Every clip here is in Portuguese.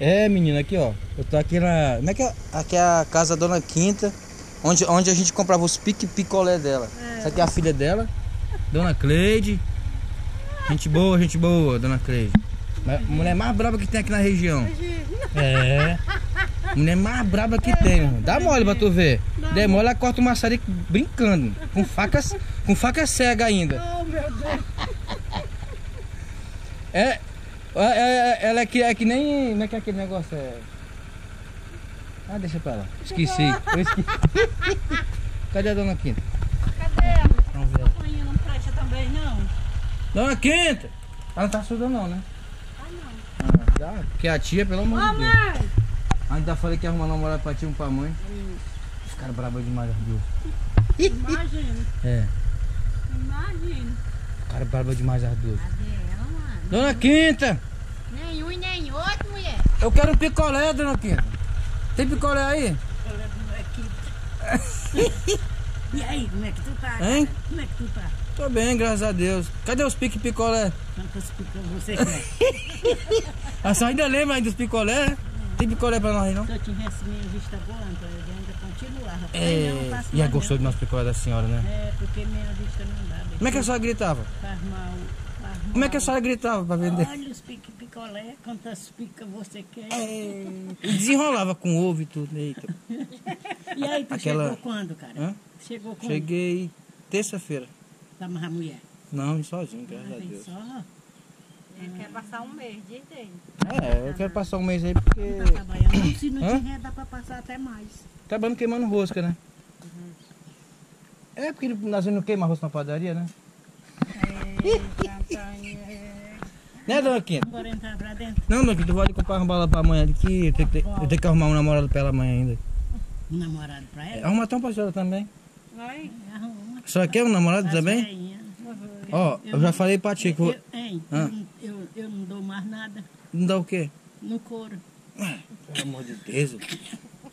É, menina, aqui ó. Eu tô aqui na. Como é que é? Aqui é a casa da Dona Quinta, onde, onde a gente comprava os pique picolé dela. É. Essa aqui é a filha dela, Dona Cleide. Gente boa, gente boa, Dona Cleide. Mulher mais braba que tem aqui na região. É. Mulher mais braba que tem, irmão. Dá mole pra tu ver. Der mole, ela corta o maçarico brincando. Com facas, com faca cega ainda. Oh, meu Deus. É, ela é que, é que nem. Como é que é aquele negócio? É... Ah, deixa pra lá. Esqueci. Eu esqueci. Cadê a dona Quinta? Cadê ela? Vamos ver. A mãe não presta também, não? Dona Quinta! Ela não tá surda não, né? Ah, não. Ah, dá, porque a tia, pelo amor de Deus. mãe! Ainda falei que ia arrumar namorado pra tia e pra mãe. Ficaram bravos demais, as duas. Imagina. É, Imagina. ficaram bravos demais as duas. Cadê ela, mano? Dona Quinta! Nenhum e nem outro, mulher. Eu quero um picolé, dona Quinta. Tem picolé aí? E aí, como é que tu tá? Hein? cara? Como é que tu tá? Tô bem, graças a Deus. Cadê os pique picolé? Quantas picas você quer? A senhora ainda lembra aí dos picolé? Tem picolé pra nós aí, não? Se eu tivesse minha vista boa, Antônio, eu ainda continuar. rapaz. É, Não, e é mais gostoso do nosso picolé da senhora, né? É, porque minha vista não dá. Como é que a senhora gritava? Faz mal. Faz Como é que a mal. senhora gritava pra vender? Olha os pique picolé, quantas picas você quer. É, e desenrolava com ovo e tudo. Eita. E aí, tu Aquela- chegou quando, cara? Hã? Chegou quando? Cheguei terça-feira. Da mais mulher. Não, sozinho, graças a Vem Deus. só. Ele quer passar um mês, diz ele. É, eu quero passar um mês aí porque. Tá trabalhando. Se não Hã? tiver, dá pra passar até mais. Acabando queimando rosca, né? É porque nós não queima rosca na padaria, né? Né, dona Quinta? Bora entrar pra dentro. Não, dona Quinta, eu vou ali comprar uma bala pra amanhã aqui. Eu tenho, que, eu tenho que arrumar um namorado pra ela amanhã ainda. Um namorado pra ela. Arruma até um pra senhora também. Vai. Arruma. Senhora quer um namorado também? Ó, eu já falei pra tia que eu Eu, hein, Hã? eu, não- eu, eu não dou mais nada Não dá o quê? no couro. Pelo amor de Deus.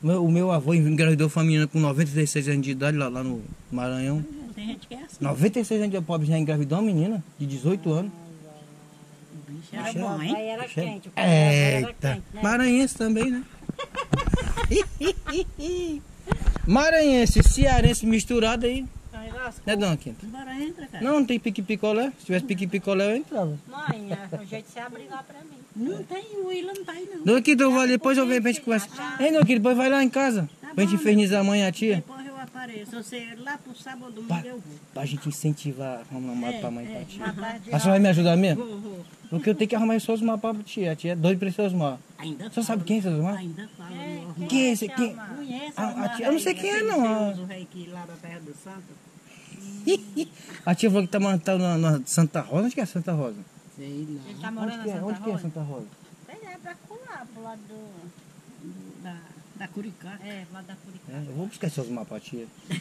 O meu, o meu avô engravidou uma menina com 96 anos de idade lá, lá no Maranhão. Tem gente que é assim. 96 anos de pobre já engravidou uma menina de 18 anos. Era é bom, hein? Aí era é- quente. o cara era Eita. quente, né? Maranhense também, né? Maranhense, cearense misturado aí. Né, dona Quinta? Bora, entra, cara. Não, não tem pique picolé. Se tivesse pique picolé, eu entrava. Mãe, é o jeito de se abrir lá pra mim. Não tem, o Willan não tá aí, não. Dona Quinta, eu vou ali, depois eu venho pra gente conversar. Ei, dona Quinta, depois vai lá em casa. Tá Pra gente infernizar a mãe e a tia. Eu apareço. Você lá pro sábado, domingo Pra, eu vou. pra gente incentivar a arrumar namorado É, pra mãe e é. pra tia. A senhora vai me ajudar mesmo? Vou, vou. Porque eu tenho que arrumar esse Osmar pra tia. A tia é doida pra esse Osmar. Ainda Você sabe quem é esse Osmar? Ainda fala. É, meu Quem é esse? Quem? Conhece A- a Osmar tia- eu não sei quem é, não. famoso rei que lá da terra do santo? A tia falou que tá, morando- tá na, na Santa Rosa. Onde que é Santa Rosa? Sei Ele lá. tá Onde morando que é, na Santa Onde que é Rosa? Santa Rosa? Sei lá, é pra colar, pro lado do... Da, da Curicá. É, lado da Curicá. É, eu vou buscar esse Osmar pra tia. Eu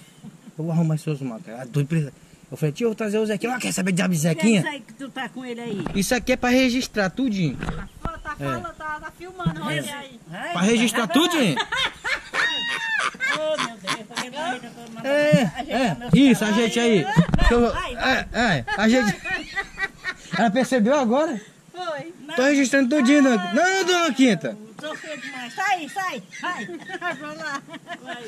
vou arrumar esse Osmar, cara. Ah, pra- Eu falei, tia, eu vou trazer o Zequinha. Ah, quer saber de diabo é Zequinha? isso aí que tu tá com ele aí? Isso aqui é pra registrar tudinho. Tá, fala- tá, falando, tá, tá filmando, olha aí. Ai, Pra registrar tudinho? Oh, meu Deus, vendo? Eu É, é. Isso, caras. ajeite aí. Que eu- É, é, ajeite. Ela percebeu agora? Foi. Tô registrando tudinho, dona Não, dona Quinta. Sou feio demais. Sai, sai, vai. Vai lá. Vai.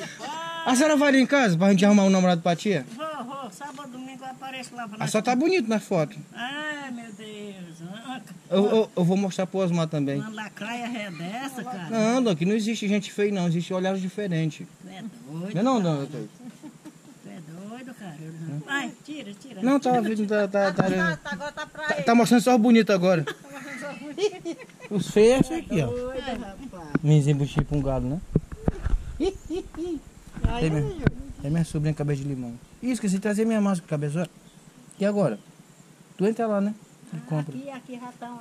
A senhora vai ali em casa pra gente arrumar um namorado pra tia? Vou, vou. Sábado, domingo eu apareço lá pra A nós. senhora tá bonito na foto. Ai, meu Deus. Ah, Eu, eu, eu vou mostrar pro Osmar também. Uma lacraia é dessa, cara. Não, Dona, que não existe gente feia, não. Existe olhares diferentes. Tu é doido. Não é não, Dona? Cleide? Tu é doido, cara. Ai, tira, tira. Não, tá, vendo, tá, tá, tá, Tá, tá, agora tá pra tá, ele. tá mostrando só o bonito agora. Os feios é esse aqui, ó. Menzinho buchinho pra um galo, né? Aí, Tem minha, tem minha sobrinha cabeça de limão. Ih, esqueci de trazer minha máscara cabeça. E agora? Tu entra lá, né? E compra. Aqui, aqui já estão.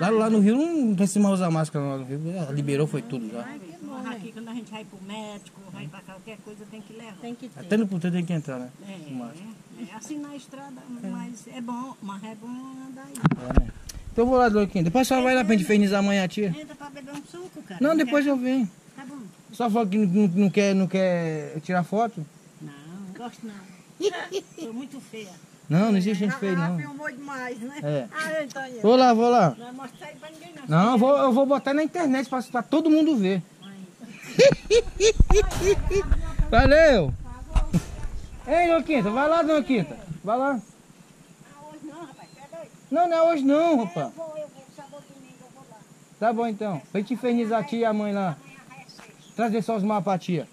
Lá, lá no Rio não precisa mais usar máscara lá no Rio. Já liberou, foi tudo já. Ai, que bom. Aqui, quando a gente vai pro médico, vai pra qualquer coisa, tem que levar. Tem que ter. Até no puteiro tem que entrar, né? É, Máscara. é assim na estrada, mas é bom, mas é bom andar aí. É, né? Então eu vou lá, Doquinha. Depois só vai lá pra gente infernizar amanhã a tia. Entra pra beber um suco, cara. Não, depois eu venho. Tá bom. Só falou que não, não quer, não quer tirar foto? Não, não gosto não. Sou muito feia. Não, não existe gente feia, Ah, não. filmou demais, né? É. Ah, então, Vou lá, vou lá. não vai mostrar aí pra ninguém não. Não, eu vou, eu vou botar na internet pra, pra todo mundo ver. Valeu! Ei, Dona Quinta, vai lá, Dona Quinta. Vai lá. Ah, hoje não, rapaz, pega aí. Não, não é hoje não, rapaz. Eu vou, eu vou, sábado domingo eu vou lá. Tá bom então. Pra gente infernizar a tia e a mãe lá. Trazer só os mapas pra tia.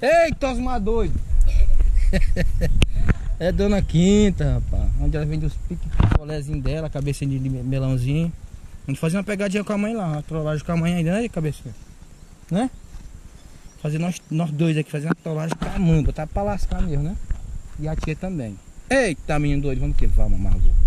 Eita, Osmar doido. É Dona Quinta, rapaz. Onde ela vende os pique-polézinhos dela, cabecinha de melãozinho. Vamos fazer uma pegadinha com a mãe lá, uma trollagem com a mãe ainda, né, cabecinha? Né? Fazer nós, nós dois aqui, fazer uma trollagem com a mãe, botar pra lascar mesmo, né? E a tia também. Eita, menino doido, vamos que vamos, Margot.